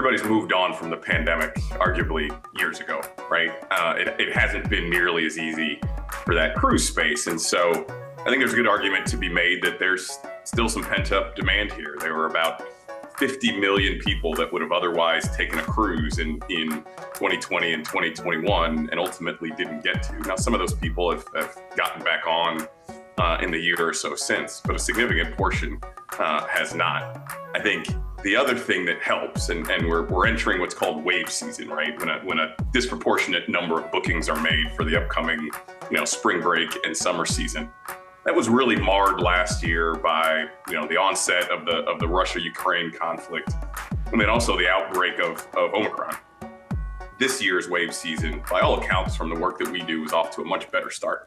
everybody's moved on from the pandemic, arguably years ago, right? Uh, it, it hasn't been nearly as easy for that cruise space. And so I think there's a good argument to be made that there's still some pent up demand here. There were about 50 million people that would have otherwise taken a cruise in, in 2020 and 2021 and ultimately didn't get to. Now, some of those people have, have gotten back on uh, in the year or so since, but a significant portion uh, has not. I think the other thing that helps, and, and we're, we're entering what's called wave season, right? When a, when a disproportionate number of bookings are made for the upcoming, you know, spring break and summer season. That was really marred last year by, you know, the onset of the of the Russia-Ukraine conflict, and then also the outbreak of, of Omicron. This year's wave season, by all accounts, from the work that we do, is off to a much better start.